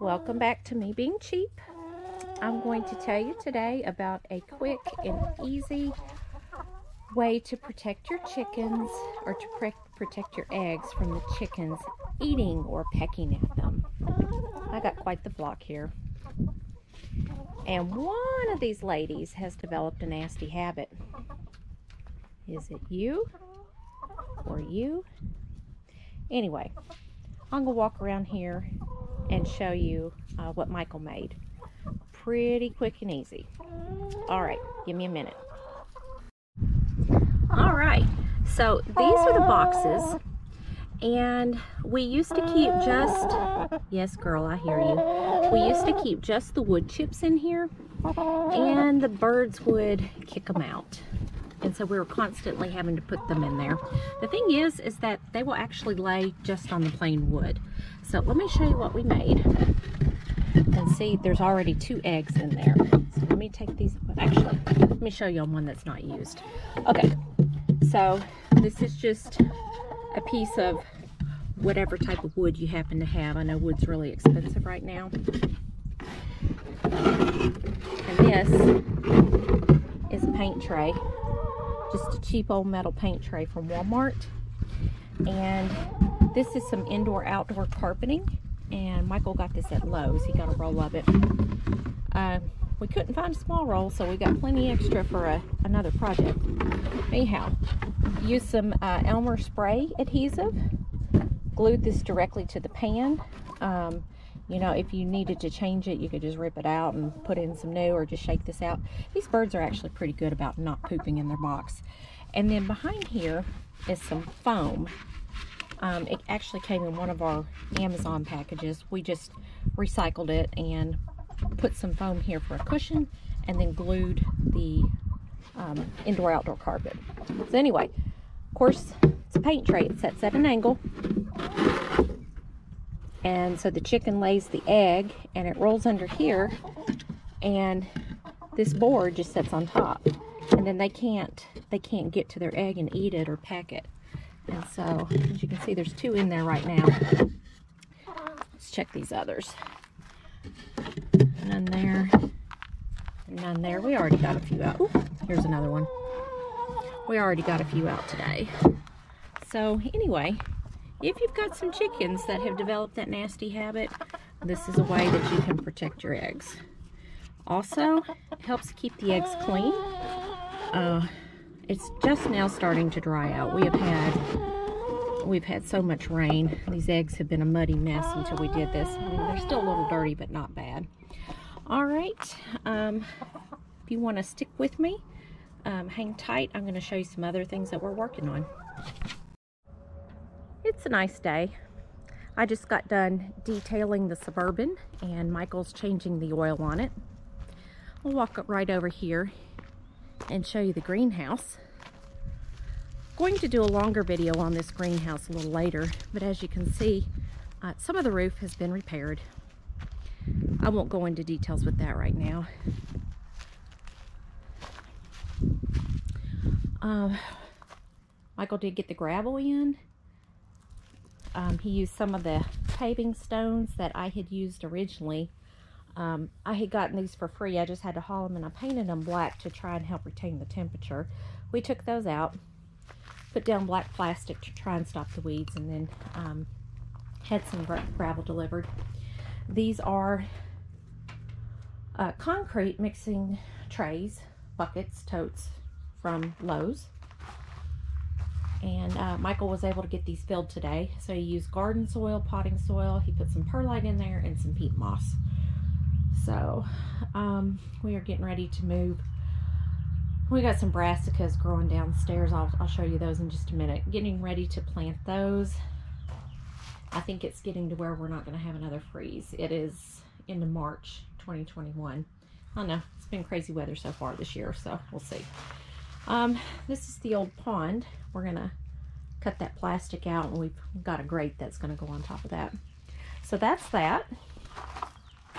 Welcome back to me being cheap. I'm going to tell you today about a quick and easy way to protect your chickens or to protect your eggs from the chickens eating or pecking at them. I got quite the flock here. And one of these ladies has developed a nasty habit. Is it you or you? Anyway, I'm to walk around here and show you uh, what Michael made. Pretty quick and easy. All right, give me a minute. All right, so these are the boxes and we used to keep just, yes girl, I hear you. We used to keep just the wood chips in here and the birds would kick them out. And so we were constantly having to put them in there. The thing is, is that they will actually lay just on the plain wood. So let me show you what we made. And see, there's already two eggs in there. So let me take these, actually, let me show you on one that's not used. Okay, so this is just a piece of whatever type of wood you happen to have. I know wood's really expensive right now. And this is a paint tray. Just a cheap old metal paint tray from Walmart. And this is some indoor-outdoor carpeting. And Michael got this at Lowe's. He got a roll of it. Uh, we couldn't find a small roll, so we got plenty extra for a, another project. Anyhow, use some uh, Elmer spray adhesive. Glued this directly to the pan. Um, you know, if you needed to change it, you could just rip it out and put in some new or just shake this out. These birds are actually pretty good about not pooping in their box. And then behind here is some foam. Um, it actually came in one of our Amazon packages. We just recycled it and put some foam here for a cushion and then glued the um, indoor-outdoor carpet. So anyway, of course, it's a paint tray. It sets at an angle. And so the chicken lays the egg and it rolls under here and this board just sits on top. And then they can't they can't get to their egg and eat it or peck it. And so as you can see there's two in there right now. Let's check these others. None there. None there. We already got a few out. Ooh, here's another one. We already got a few out today. So anyway, if you've got some chickens that have developed that nasty habit, this is a way that you can protect your eggs. Also, it helps keep the eggs clean. Uh, it's just now starting to dry out. We have had we've had so much rain. These eggs have been a muddy mess until we did this. I mean, they're still a little dirty, but not bad. All right. Um, if you want to stick with me, um, hang tight. I'm going to show you some other things that we're working on. It's a nice day. I just got done detailing the Suburban and Michael's changing the oil on it. We'll walk up right over here and show you the greenhouse. Going to do a longer video on this greenhouse a little later, but as you can see, uh, some of the roof has been repaired. I won't go into details with that right now. Um, Michael did get the gravel in um, he used some of the paving stones that I had used originally. Um, I had gotten these for free. I just had to haul them and I painted them black to try and help retain the temperature. We took those out, put down black plastic to try and stop the weeds, and then um, had some gravel delivered. These are uh, concrete mixing trays, buckets, totes from Lowe's and uh, Michael was able to get these filled today. So he used garden soil, potting soil. He put some perlite in there and some peat moss. So um, we are getting ready to move. We got some brassicas growing downstairs. I'll, I'll show you those in just a minute. Getting ready to plant those. I think it's getting to where we're not going to have another freeze. It is into March 2021. I know. It's been crazy weather so far this year, so we'll see. Um, this is the old pond. We're going to cut that plastic out and we've got a grate that's going to go on top of that. So that's that.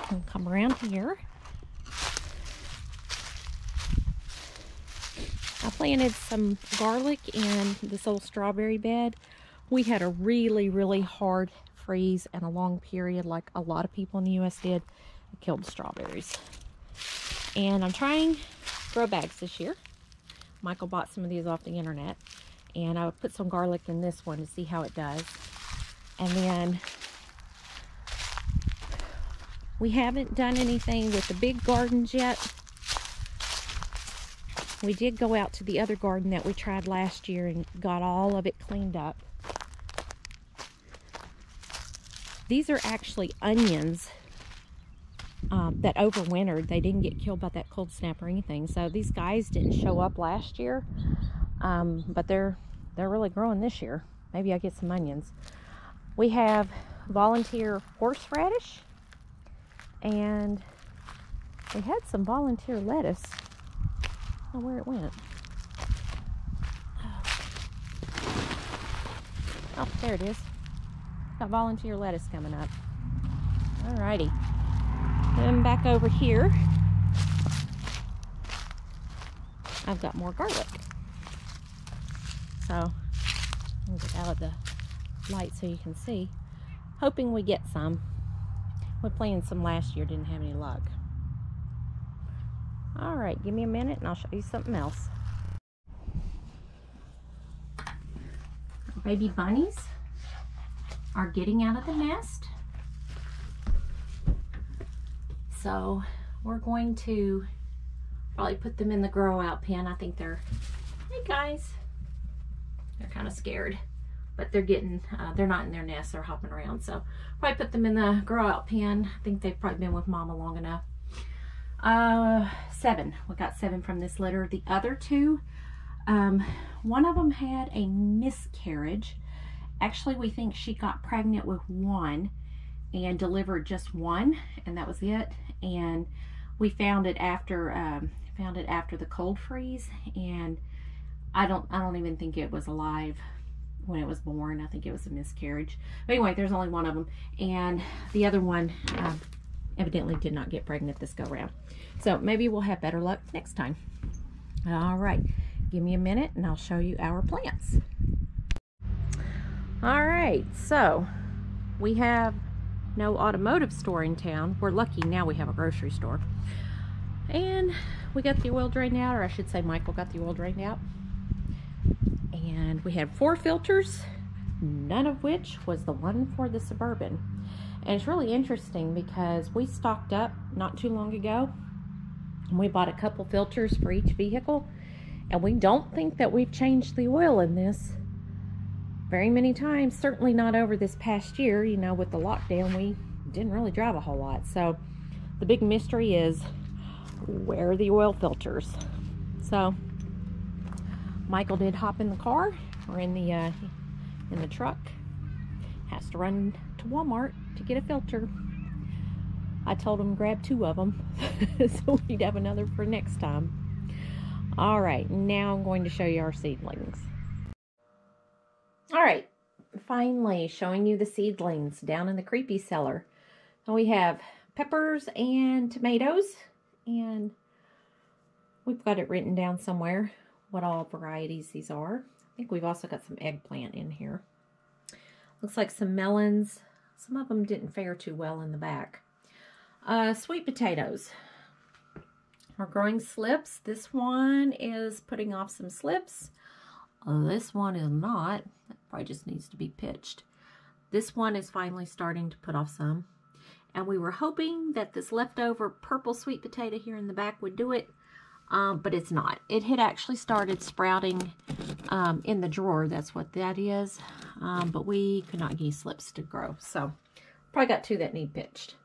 And come around here. I planted some garlic in this old strawberry bed. We had a really, really hard freeze and a long period like a lot of people in the U.S. did, it killed strawberries. And I'm trying grow bags this year. Michael bought some of these off the internet. And I put some garlic in this one to see how it does. And then we haven't done anything with the big gardens yet. We did go out to the other garden that we tried last year and got all of it cleaned up. These are actually onions um, that overwintered. They didn't get killed by that cold snap or anything. So these guys didn't show up last year, um, but they're they're really growing this year. Maybe I get some onions. We have volunteer horseradish, and we had some volunteer lettuce. I don't know where it went. Oh, there it is. Got volunteer lettuce coming up. Alrighty. Then back over here, I've got more garlic. So, I'll get out of the light so you can see. Hoping we get some. We planted some last year, didn't have any luck. Alright, give me a minute and I'll show you something else. Baby bunnies are getting out of the nest. So we're going to probably put them in the grow out pen. I think they're, hey guys, they're kind of scared, but they're getting, uh, they're not in their nest, they're hopping around. So probably put them in the grow out pen. I think they've probably been with mama long enough. Uh, seven, we got seven from this litter. The other two, um, one of them had a miscarriage Actually, we think she got pregnant with one and delivered just one, and that was it. And we found it after um, found it after the cold freeze, and I don't I don't even think it was alive when it was born. I think it was a miscarriage. But anyway, there's only one of them, and the other one uh, evidently did not get pregnant this go round. So maybe we'll have better luck next time. All right, give me a minute, and I'll show you our plants. All right, so we have no automotive store in town. We're lucky now we have a grocery store. And we got the oil drained out, or I should say Michael got the oil drained out. And we had four filters, none of which was the one for the Suburban. And it's really interesting because we stocked up not too long ago. And we bought a couple filters for each vehicle. And we don't think that we've changed the oil in this very many times, certainly not over this past year, you know, with the lockdown, we didn't really drive a whole lot. So the big mystery is where are the oil filters? So Michael did hop in the car or in the uh, in the truck. Has to run to Walmart to get a filter. I told him grab two of them so we'd have another for next time. All right, now I'm going to show you our seedlings. All right, finally showing you the seedlings down in the creepy cellar. And we have peppers and tomatoes, and we've got it written down somewhere what all varieties these are. I think we've also got some eggplant in here. Looks like some melons. Some of them didn't fare too well in the back. Uh, sweet potatoes. We're growing slips. This one is putting off some slips. This one is not. That probably just needs to be pitched. This one is finally starting to put off some. And we were hoping that this leftover purple sweet potato here in the back would do it. Um, but it's not. It had actually started sprouting um, in the drawer. That's what that is. Um, but we could not get slips to grow. So probably got two that need pitched.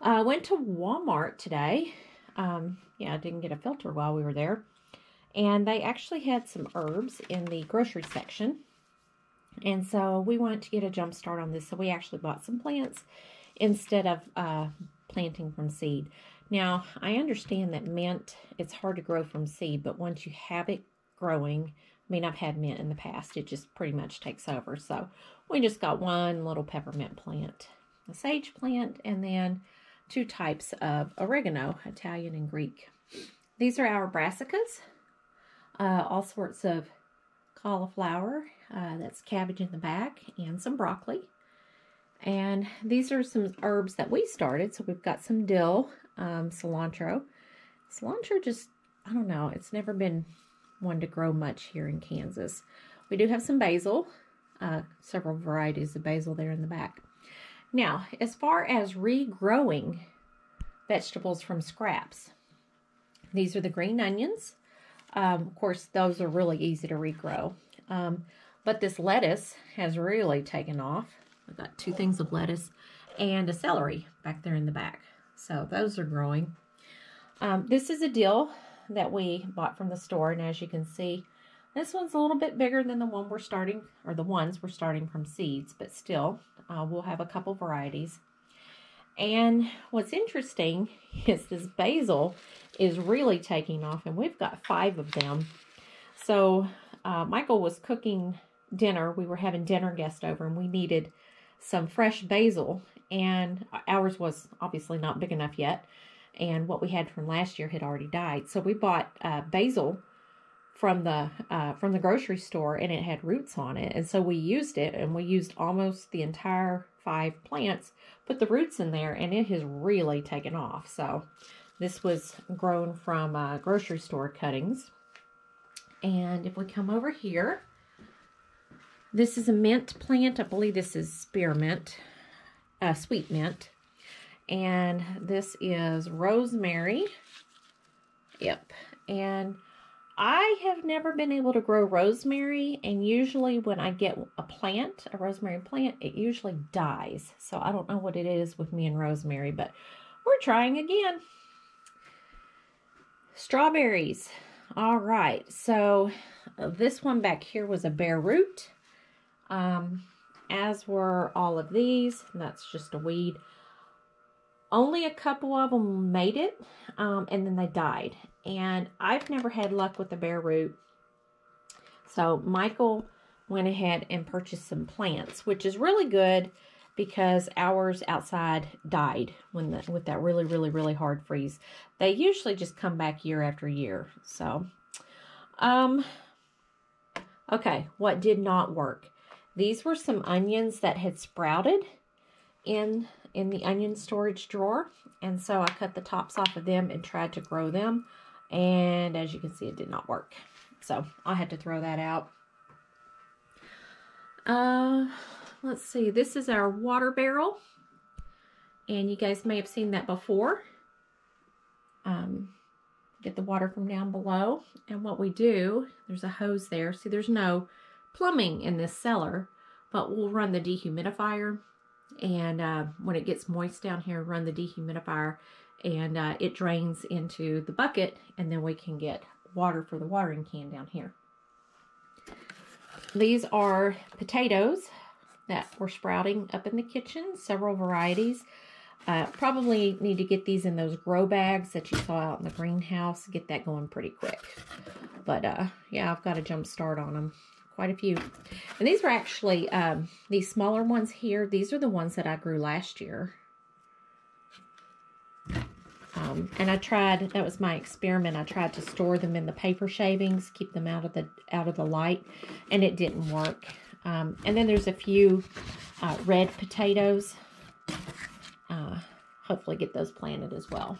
I uh, went to Walmart today. Um, yeah, I didn't get a filter while we were there. And they actually had some herbs in the grocery section. And so we wanted to get a jump start on this. So we actually bought some plants instead of uh, planting from seed. Now, I understand that mint, it's hard to grow from seed, but once you have it growing, I mean, I've had mint in the past. It just pretty much takes over. So we just got one little peppermint plant, a sage plant, and then two types of oregano, Italian and Greek. These are our brassicas uh, all sorts of cauliflower. Uh, that's cabbage in the back and some broccoli. And these are some herbs that we started. So we've got some dill, um, cilantro. Cilantro just, I don't know, it's never been one to grow much here in Kansas. We do have some basil, uh, several varieties of basil there in the back. Now, as far as regrowing vegetables from scraps, these are the green onions. Um, of course, those are really easy to regrow. Um, but this lettuce has really taken off. I've got two things of lettuce and a celery back there in the back. So those are growing. Um, this is a dill that we bought from the store. And as you can see, this one's a little bit bigger than the one we're starting, or the ones we're starting from seeds, but still, uh, we'll have a couple varieties. And what's interesting is this basil is really taking off, and we've got five of them. So uh, Michael was cooking dinner. We were having dinner guest over, and we needed some fresh basil, and ours was obviously not big enough yet. And what we had from last year had already died. So we bought uh, basil from the uh, from the grocery store, and it had roots on it. And so we used it, and we used almost the entire five plants, put the roots in there, and it has really taken off. So this was grown from uh, grocery store cuttings. And if we come over here, this is a mint plant. I believe this is spearmint, uh, sweet mint. And this is rosemary. Yep. And I have never been able to grow rosemary. And usually when I get a plant, a rosemary plant, it usually dies. So I don't know what it is with me and rosemary, but we're trying again. Strawberries. All right. So uh, this one back here was a bare root um, as were all of these. That's just a weed. Only a couple of them made it, um, and then they died. And I've never had luck with the bare root. So Michael went ahead and purchased some plants, which is really good because ours outside died when the, with that really, really, really hard freeze. They usually just come back year after year. So, um, okay, what did not work? These were some onions that had sprouted in, in the onion storage drawer. And so I cut the tops off of them and tried to grow them. And as you can see, it did not work. So I had to throw that out. Uh, let's see. This is our water barrel. And you guys may have seen that before. Um, get the water from down below. And what we do, there's a hose there. See, there's no plumbing in this cellar, but we'll run the dehumidifier. And uh, when it gets moist down here, run the dehumidifier and uh, it drains into the bucket and then we can get water for the watering can down here. These are potatoes that were sprouting up in the kitchen, several varieties. Uh, probably need to get these in those grow bags that you saw out in the greenhouse. Get that going pretty quick. But uh, yeah, I've got a jump start on them quite a few. And these were actually, um, these smaller ones here, these are the ones that I grew last year. Um, and I tried, that was my experiment. I tried to store them in the paper shavings, keep them out of the out of the light, and it didn't work. Um, and then there's a few uh, red potatoes. Uh, hopefully get those planted as well.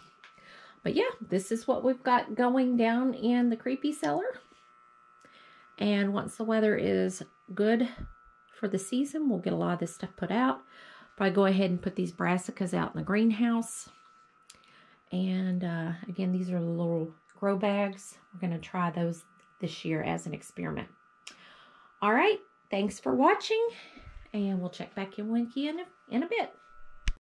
But yeah, this is what we've got going down in the creepy cellar. And once the weather is good for the season, we'll get a lot of this stuff put out. Probably go ahead and put these brassicas out in the greenhouse. And uh, again, these are little grow bags. We're going to try those this year as an experiment. All right. Thanks for watching. And we'll check back in with you in a, in a bit.